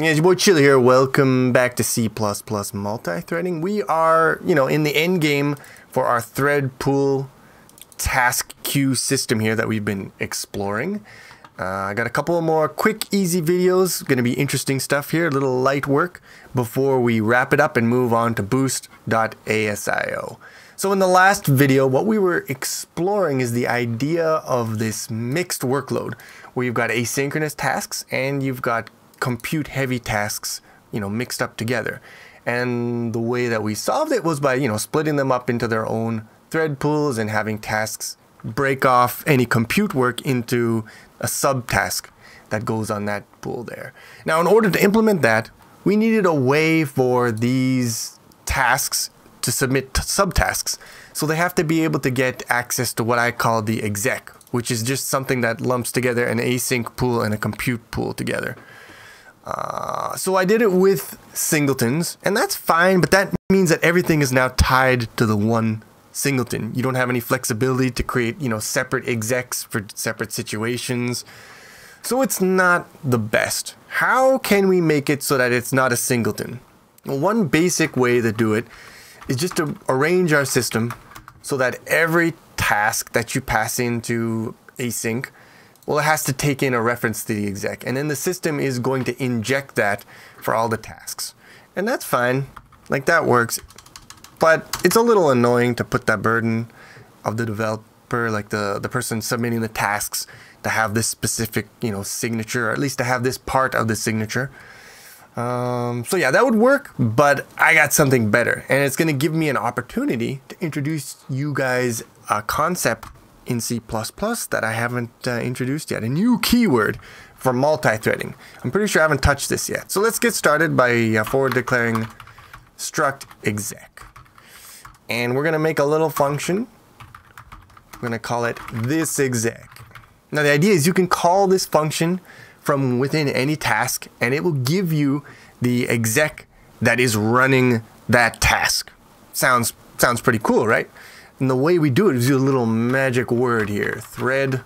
Yeah, it's your boy Chili here. Welcome back to C++ multi-threading. We are, you know, in the end game for our thread pool task queue system here that we've been exploring. Uh, I got a couple more quick, easy videos. Going to be interesting stuff here, a little light work before we wrap it up and move on to boost.asio. So in the last video, what we were exploring is the idea of this mixed workload where you've got asynchronous tasks and you've got compute heavy tasks, you know, mixed up together. And the way that we solved it was by, you know, splitting them up into their own thread pools and having tasks break off any compute work into a subtask that goes on that pool there. Now, in order to implement that, we needed a way for these tasks to submit subtasks. So they have to be able to get access to what I call the exec, which is just something that lumps together an async pool and a compute pool together. Uh, so I did it with singletons, and that's fine, but that means that everything is now tied to the one singleton. You don't have any flexibility to create, you know, separate execs for separate situations. So it's not the best. How can we make it so that it's not a singleton? Well, one basic way to do it is just to arrange our system so that every task that you pass into async well, it has to take in a reference to the exec. And then the system is going to inject that for all the tasks. And that's fine. Like that works. But it's a little annoying to put that burden of the developer, like the, the person submitting the tasks, to have this specific, you know, signature, or at least to have this part of the signature. Um, so yeah, that would work, but I got something better. And it's going to give me an opportunity to introduce you guys a concept in C++ that I haven't uh, introduced yet. A new keyword for multi-threading. I'm pretty sure I haven't touched this yet. So let's get started by uh, forward declaring struct exec. And we're going to make a little function. We're going to call it this exec. Now the idea is you can call this function from within any task and it will give you the exec that is running that task. Sounds sounds pretty cool, right? And the way we do it is use a little magic word here, thread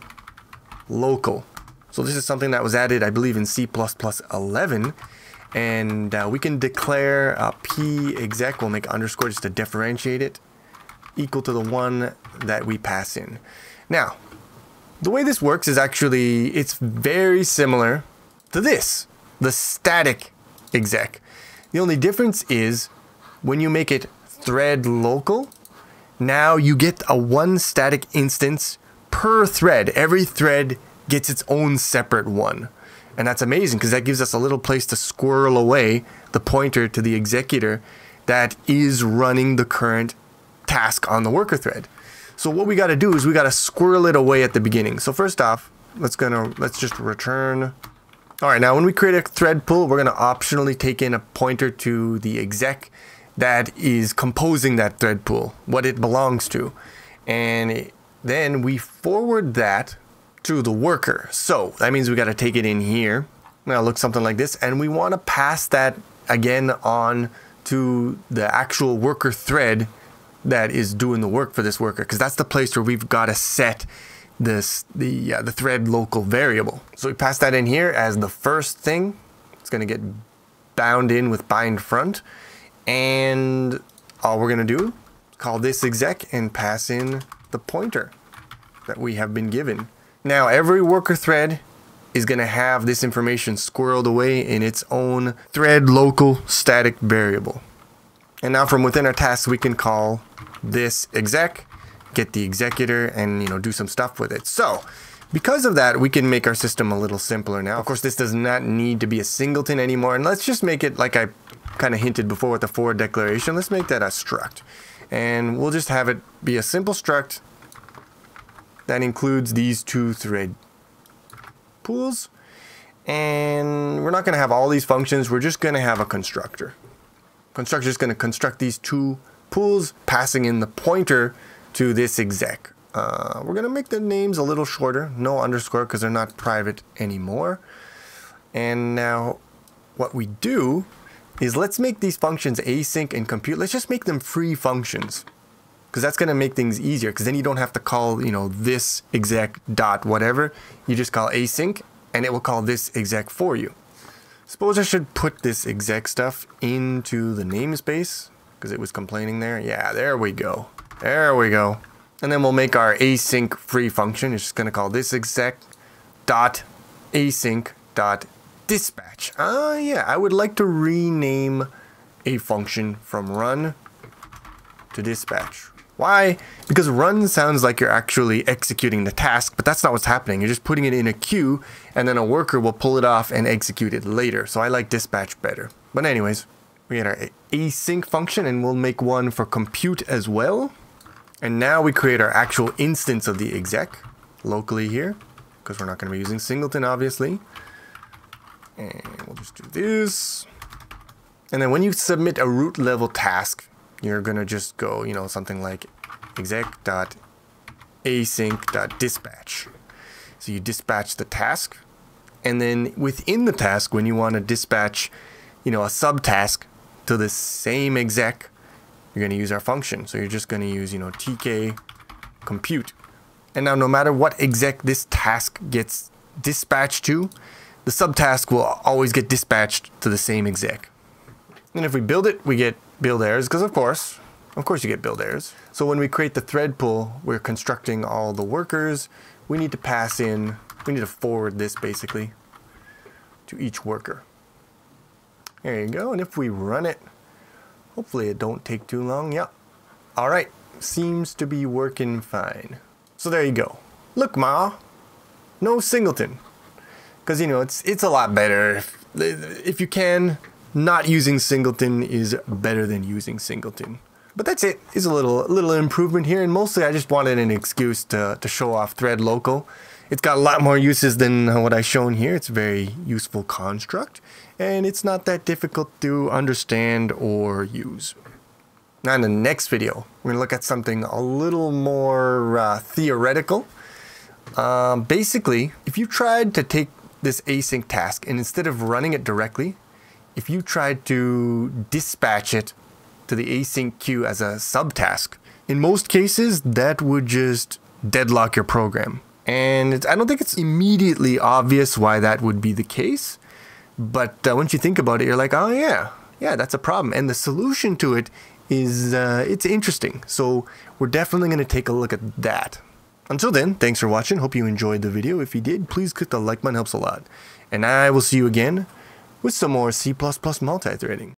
local. So this is something that was added, I believe, in C++11. And uh, we can declare a p exec, we'll make underscore just to differentiate it, equal to the one that we pass in. Now, the way this works is actually, it's very similar to this, the static exec. The only difference is when you make it thread local, now you get a one static instance per thread. Every thread gets its own separate one. And that's amazing because that gives us a little place to squirrel away the pointer to the executor that is running the current task on the worker thread. So what we got to do is we got to squirrel it away at the beginning. So first off, let's gonna let's just return. All right, now when we create a thread pool, we're gonna optionally take in a pointer to the exec that is composing that thread pool, what it belongs to. And then we forward that to the worker. So that means we got to take it in here. Now look something like this. And we want to pass that again on to the actual worker thread that is doing the work for this worker because that's the place where we've got to set this the uh, the thread local variable. So we pass that in here as the first thing. It's going to get bound in with bind front. And all we're going to do, call this exec and pass in the pointer that we have been given. Now, every worker thread is going to have this information squirreled away in its own thread local static variable. And now from within our task, we can call this exec, get the executor, and you know do some stuff with it. So because of that, we can make our system a little simpler now. Of course, this does not need to be a singleton anymore. And let's just make it like I kind of hinted before with the forward declaration. Let's make that a struct. And we'll just have it be a simple struct that includes these two thread pools. And we're not going to have all these functions. We're just going to have a constructor. Constructor is going to construct these two pools, passing in the pointer to this exec. Uh, we're going to make the names a little shorter, no underscore because they're not private anymore. And now what we do is let's make these functions async and compute. Let's just make them free functions because that's going to make things easier because then you don't have to call, you know, this exec dot whatever. You just call async and it will call this exec for you. Suppose I should put this exec stuff into the namespace because it was complaining there. Yeah, there we go. There we go. And then we'll make our async free function. It's just going to call this exec dot async dot dispatch. Ah, uh, yeah, I would like to rename a function from run to dispatch. Why? Because run sounds like you're actually executing the task, but that's not what's happening. You're just putting it in a queue, and then a worker will pull it off and execute it later. So I like dispatch better. But anyways, we get our async function, and we'll make one for compute as well. And now we create our actual instance of the exec locally here, because we're not going to be using singleton, obviously. And we'll just do this. And then when you submit a root level task, you're gonna just go, you know, something like exec.async.dispatch. So you dispatch the task, and then within the task, when you want to dispatch, you know, a subtask to the same exec, you're gonna use our function. So you're just gonna use, you know, tk compute. And now no matter what exec this task gets dispatched to, the subtask will always get dispatched to the same exec. And if we build it, we get build errors, because of course, of course you get build errors. So when we create the thread pool, we're constructing all the workers. We need to pass in, we need to forward this basically to each worker. There you go. And if we run it, hopefully it don't take too long. Yep. All right. Seems to be working fine. So there you go. Look, Ma. No singleton. Because, you know, it's, it's a lot better if, you can not using singleton is better than using singleton. But that's it. It's a little little improvement here, and mostly I just wanted an excuse to, to show off thread local. It's got a lot more uses than what I've shown here. It's a very useful construct, and it's not that difficult to understand or use. Now in the next video, we're going to look at something a little more uh, theoretical. Um, basically, if you tried to take this async task and instead of running it directly, if you tried to dispatch it to the async queue as a subtask, in most cases, that would just deadlock your program. And I don't think it's immediately obvious why that would be the case. But uh, once you think about it, you're like, oh yeah, yeah, that's a problem. And the solution to it is uh, it's interesting. So we're definitely going to take a look at that. Until then, thanks for watching. Hope you enjoyed the video. If you did, please click the like button, helps a lot. And I will see you again with some more C++ multi-threading.